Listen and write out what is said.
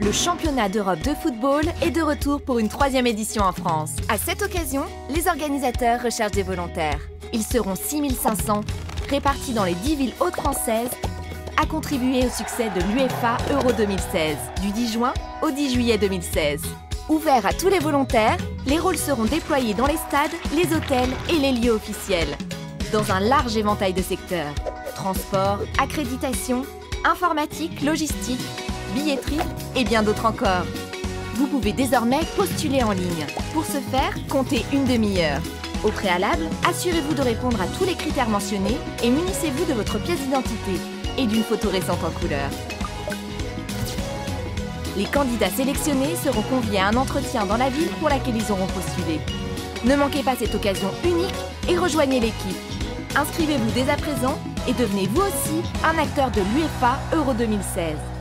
Le championnat d'Europe de football est de retour pour une troisième édition en France. À cette occasion, les organisateurs recherchent des volontaires. Ils seront 6500, répartis dans les 10 villes hautes françaises, à contribuer au succès de l'UEFA Euro 2016, du 10 juin au 10 juillet 2016. Ouvert à tous les volontaires, les rôles seront déployés dans les stades, les hôtels et les lieux officiels, dans un large éventail de secteurs. Transport, accréditation, informatique, logistique, billetterie et bien d'autres encore. Vous pouvez désormais postuler en ligne. Pour ce faire, comptez une demi-heure. Au préalable, assurez-vous de répondre à tous les critères mentionnés et munissez-vous de votre pièce d'identité et d'une photo récente en couleur. Les candidats sélectionnés seront conviés à un entretien dans la ville pour laquelle ils auront postulé. Ne manquez pas cette occasion unique et rejoignez l'équipe. Inscrivez-vous dès à présent et devenez vous aussi un acteur de l'UEFA Euro 2016.